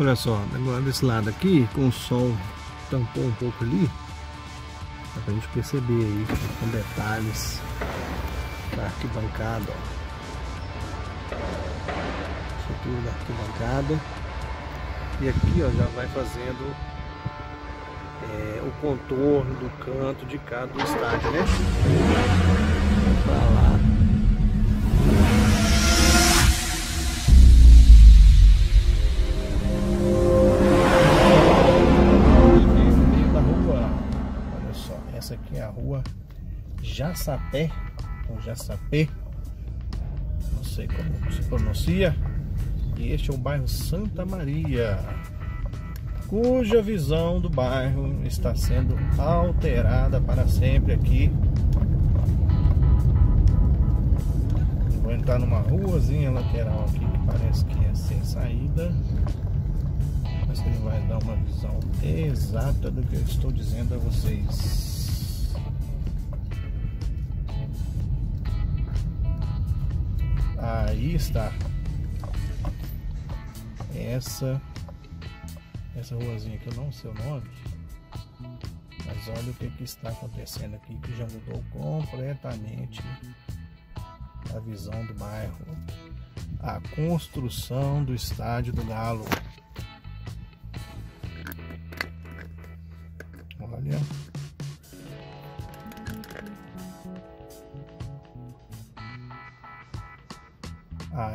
Olha só, agora desse lado aqui, com o sol tampou um pouco ali, dá pra gente perceber aí com detalhes da arquibancada, ó. Estrutura da arquibancada. E aqui, ó, já vai fazendo é, o contorno do canto de cada estádio, né? Pra lá. Rua Jaçapé, ou Jaçapé, não sei como se pronuncia. E este é o bairro Santa Maria, cuja visão do bairro está sendo alterada para sempre aqui. Vou entrar numa ruazinha lateral aqui que parece que é sem saída. Mas ele vai dar uma visão exata do que eu estou dizendo a vocês. Aí está. Essa essa ruazinha que eu não sei o nome. Mas olha o que, que está acontecendo aqui que já mudou completamente a visão do bairro. A construção do estádio do Galo.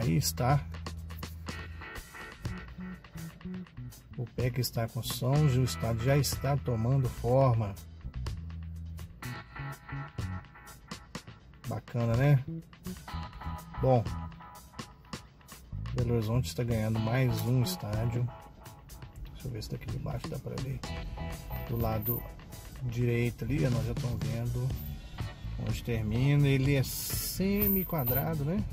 Aí está. O pé que está com som, o estádio já está tomando forma. Bacana, né? Bom, Belo Horizonte está ganhando mais um estádio. Deixa eu ver se daqui de baixo dá para ver. Do lado direito ali, nós já estamos vendo onde termina. Ele é semi quadrado, né?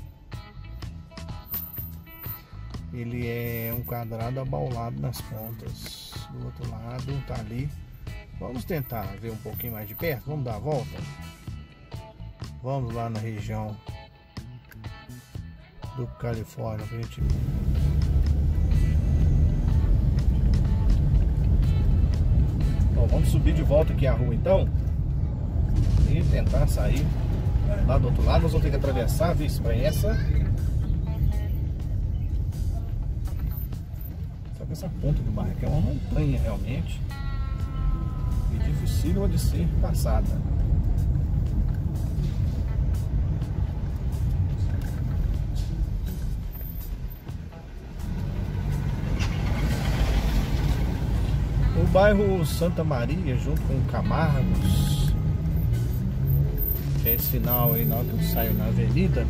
Ele é um quadrado abaulado nas pontas. Do outro lado tá ali. Vamos tentar ver um pouquinho mais de perto. Vamos dar a volta. Vamos lá na região do Califórnia pra gente Bom, vamos subir de volta aqui a rua então e tentar sair lá do outro lado. Nós vamos ter que atravessar a Via Expressa essa ponta do bairro, que é uma montanha realmente. E difícil de ser passada. O bairro Santa Maria, junto com Camargos, que é esse final aí na hora que eu saio na avenida,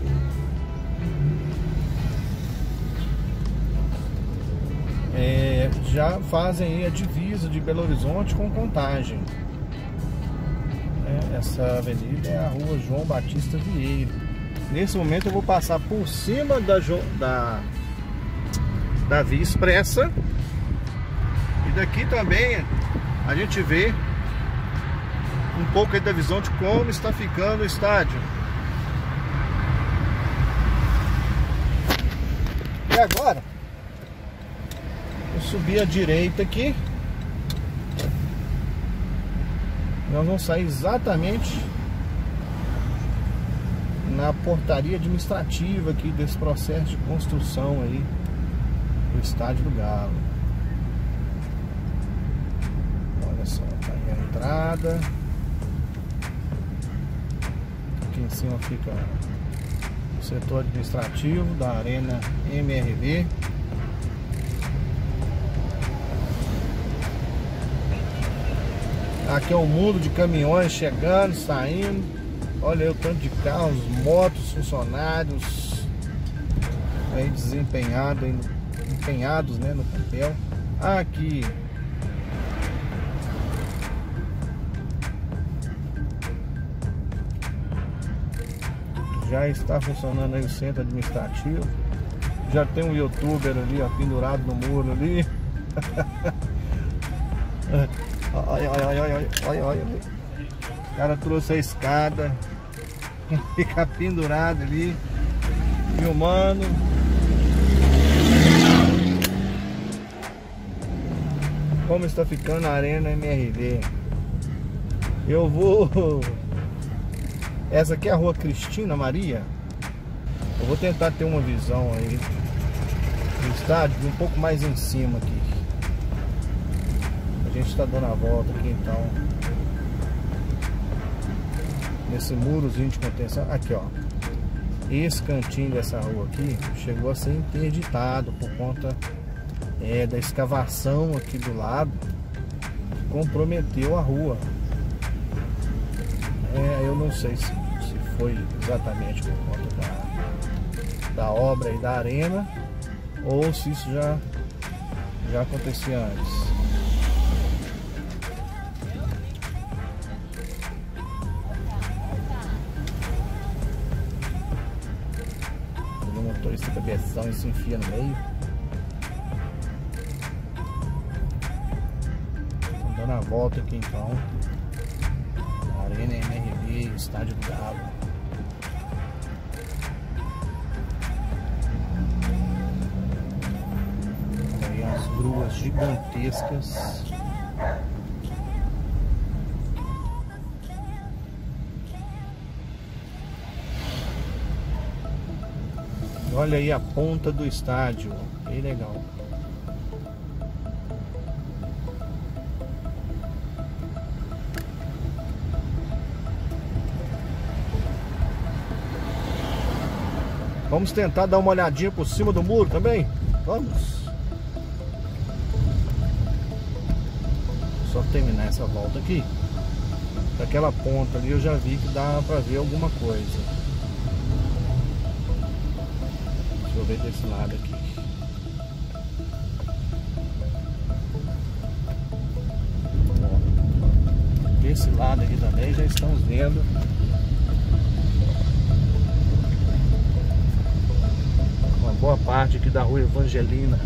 é, já fazem a divisa de Belo Horizonte com Contagem. É, essa avenida é a rua João Batista Vieira. Nesse momento eu vou passar por cima da, da, da Via Expressa. E daqui também a gente vê um pouco da visão de como está ficando o estádio. E agora subir à direita aqui. Nós vamos sair exatamente na portaria administrativa aqui desse processo de construção aí do estádio do Galo. Olha só, tá aí a entrada. Aqui em cima fica o setor administrativo da Arena MRV. Aqui é um mundo de caminhões chegando, saindo. Olha aí o tanto de carros, motos, funcionários aí desempenhados, empenhados né, no papel. Aqui já está funcionando aí o centro administrativo. Já tem um youtuber ali, ó, pendurado no muro ali. Olha, olha, olha, olha, olha. O cara trouxe a escada. Fica pendurado ali. Filmando. como está ficando a Arena MRV. Eu vou... Essa aqui é a rua Cristina Maria. Eu vou tentar ter uma visão aí do estádio um pouco mais em cima aqui. Gente está dando a volta aqui então. Nesse murozinho de contenção. Aqui ó. Esse cantinho dessa rua aqui chegou a ser interditado por conta é, da escavação aqui do lado. Comprometeu a rua. É, eu não sei se, se foi exatamente por conta da, da obra e da arena ou se isso já, já acontecia antes. Motorista cabeção e se enfia no meio. Dando a volta aqui então. Arena MRV, Estádio do Galo. Aí as gruas gigantescas. Olha aí a ponta do estádio, bem legal. Vamos tentar dar uma olhadinha por cima do muro também? Vamos. Só terminar essa volta aqui. Daquela ponta ali eu já vi que dá pra ver alguma coisa. Eu ver desse lado aqui. Desse lado aqui também já estamos vendo boa parte aqui da rua Evangelina.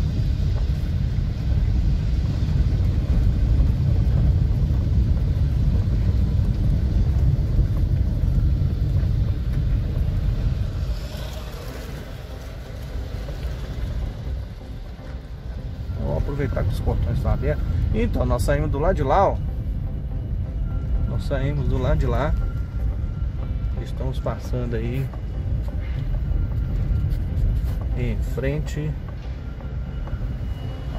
Vamos aproveitar que os portões estão abertos. Então, nós saímos do lado de lá, ó. Nós saímos do lado de lá. Estamos passando aí em frente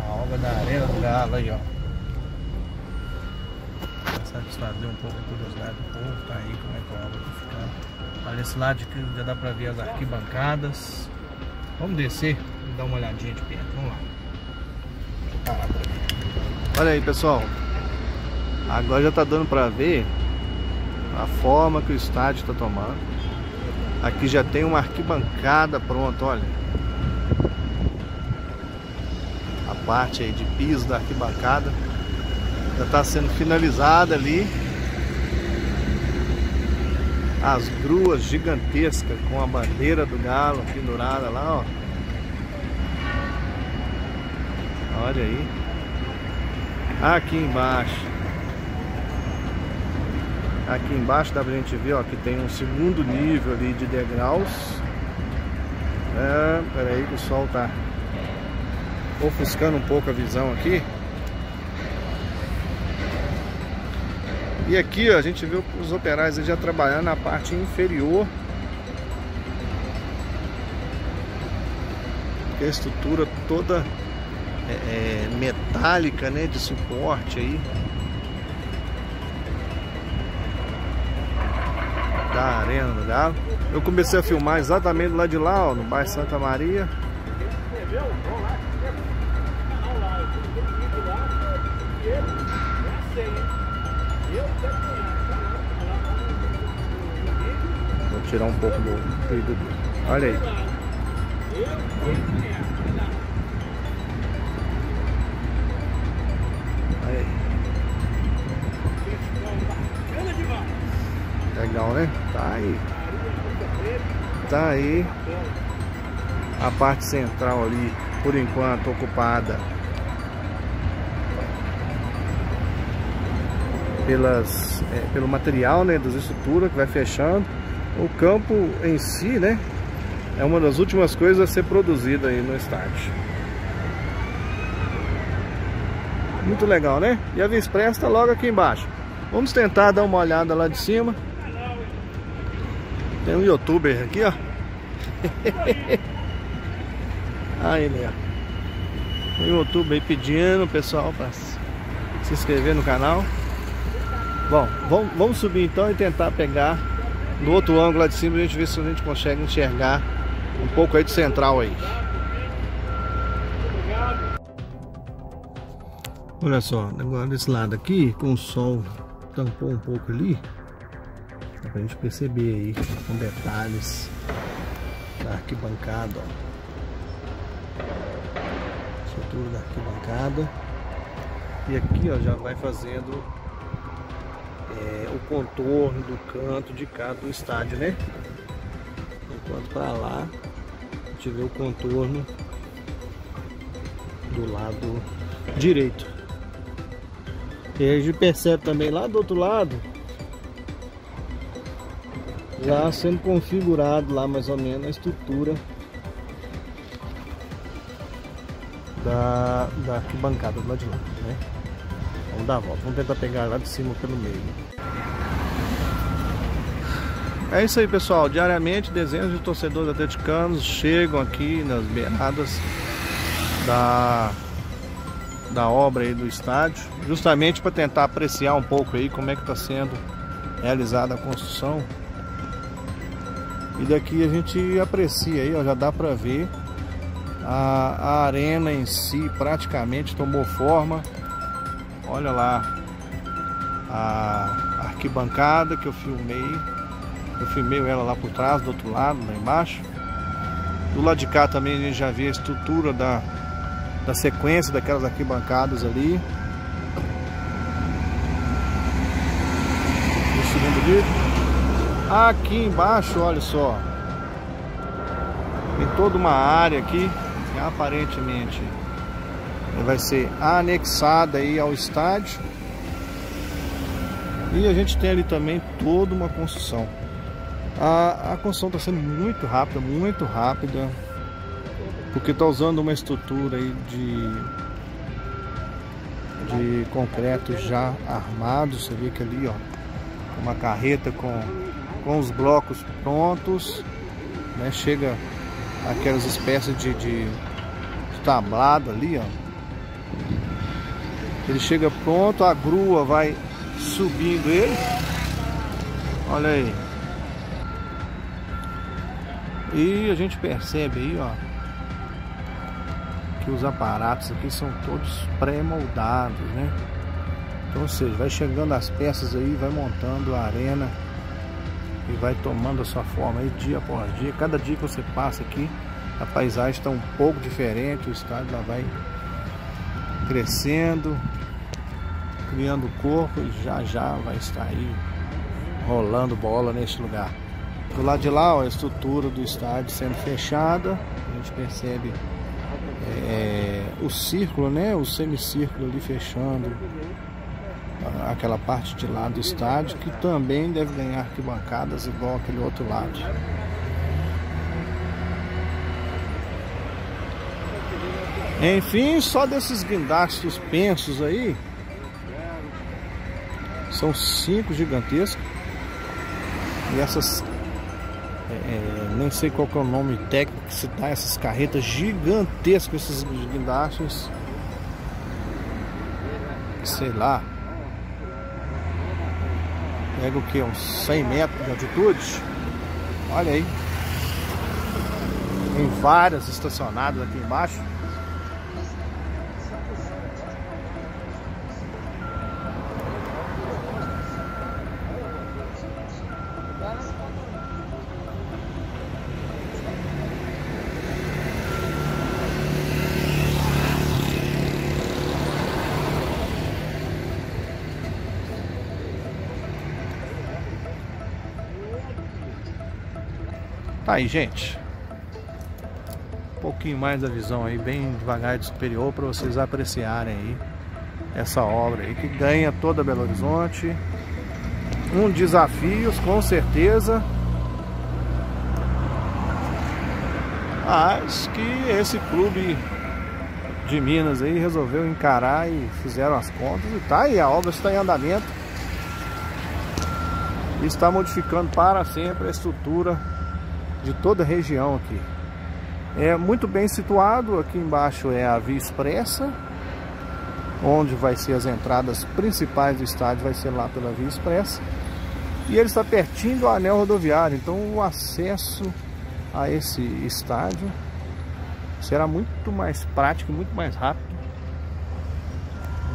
a obra da Arena do Galo aí, ó. Satisfazer um pouco a curiosidade do povo, tá aí como é que a obra tá ficando. Olha esse lado que já dá pra ver as arquibancadas. Vamos descer e dar uma olhadinha de perto. Vamos lá. Olha aí, pessoal. Agora já tá dando pra ver a forma que o estádio está tomando. Aqui já tem uma arquibancada pronta, olha. parte aí de piso da arquibancada. Já está sendo finalizada ali. As gruas gigantescas com a bandeira do galo pendurada lá, ó. Olha aí. Aqui embaixo. Aqui embaixo dá pra gente ver, ó, que tem um segundo nível ali de degraus. É, peraí que o sol tá ofuscando um pouco a visão aqui. E aqui ó, a gente viu os operários já trabalhando na parte inferior. a estrutura toda é, é, metálica, né, de suporte aí. Da Arena do Galo. Eu comecei a filmar exatamente lá de lá, ó, no bairro Santa Maria. Vou tirar um pouco do ruído. Olha aí. Aí. Legal, né? Tá aí. Tá aí. A parte central ali, por enquanto, ocupada pelas, é, pelo material né, das estruturas que vai fechando. O campo em si né, é uma das últimas coisas a ser produzida aí no estádio. Muito legal, né? E a Via Express está logo aqui embaixo. Vamos tentar dar uma olhada lá de cima. Tem um youtuber aqui, ó. Aí ele, ó. Tem um youtuber aí pedindo o pessoal para se inscrever no canal. Bom, vamos, vamos subir então e tentar pegar no outro ângulo lá de cima a gente ver se a gente consegue enxergar um pouco aí de central aí. Olha só, agora desse lado aqui, com o sol tampou um pouco ali, dá pra gente perceber aí com detalhes da arquibancada, ó. Estrutura da arquibancada. E aqui, ó, já vai fazendo é, o contorno do canto de cá do estádio, né? Enquanto para lá a gente vê o contorno do lado direito. E a gente percebe também lá do outro lado já sendo configurado lá mais ou menos a estrutura da, da arquibancada do lado de lá, né? Vamos dar a volta, vamos tentar pegar lá de cima pelo meio. É isso aí pessoal, diariamente dezenas de torcedores atleticanos chegam aqui nas beiradas da da obra aí do estádio, justamente para tentar apreciar um pouco aí como é que está sendo realizada a construção. E daqui a gente aprecia aí, ó, já dá para ver a, a arena em si praticamente tomou forma. Olha lá a arquibancada que eu filmei. Eu filmei ela lá por trás, do outro lado, lá embaixo. Do lado de cá também a gente já vê a estrutura da, da sequência daquelas arquibancadas ali. No segundo vídeo. Aqui embaixo, olha só. Tem toda uma área aqui que aparentemente vai ser anexada aí ao estádio. E a gente tem ali também toda uma construção. A, a construção está sendo muito rápida, muito rápida porque está usando uma estrutura aí de, de concreto já armado. Você vê que ali, ó, uma carreta com, com os blocos prontos, né? Chega aquelas espécies de, de, de tablado ali, ó. Ele chega pronto, a grua vai subindo ele. Olha aí. E a gente percebe aí, ó, os aparatos aqui são todos pré-moldados, né? Então, ou seja, vai chegando as peças aí, vai montando a arena e vai tomando a sua forma aí dia após dia. Cada dia que você passa aqui, a paisagem está um pouco diferente, o estádio lá vai crescendo, criando corpo e já já vai estar aí rolando bola neste lugar. Do lado de lá, ó, a estrutura do estádio sendo fechada, a gente percebe é, o círculo, né, o semicírculo ali fechando aquela parte de lá do estádio que também deve ganhar arquibancadas igual aquele outro lado. Enfim, só desses guindastes suspensos aí são cinco gigantescos e essas é, sei qual é o nome técnico que se dá essas carretas gigantescas, esses guindastes. Sei lá. Pega o que? Uns 100 metros de altitude? Olha aí. Tem várias estacionadas aqui embaixo. Tá aí, gente. Um pouquinho mais da visão aí, bem devagar de superior, para vocês apreciarem aí essa obra aí que ganha toda Belo Horizonte. Um desafio, com certeza. Mas que esse clube de Minas aí resolveu encarar e fizeram as contas e tá aí, a obra está em andamento e está modificando para sempre a estrutura de toda a região aqui. É muito bem situado, aqui embaixo é a Via Expressa, onde vai ser as entradas principais do estádio, vai ser lá pela Via Expressa. E ele está pertinho do anel rodoviário, então o acesso a esse estádio será muito mais prático, muito mais rápido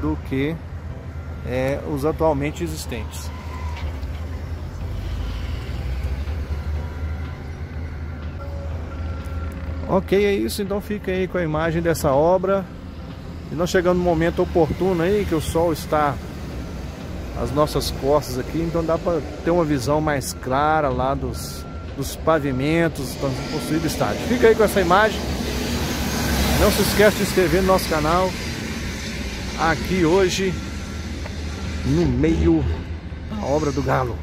do que é, os atualmente existentes. Ok, é isso. Então fica aí com a imagem dessa obra. E nós chegando no momento oportuno aí, que o sol está às nossas costas aqui, então dá para ter uma visão mais clara lá dos, dos pavimentos, do construído estádio. Fica aí com essa imagem. Não se esqueça de inscrever no nosso canal. Aqui hoje, no meio da obra do Galo.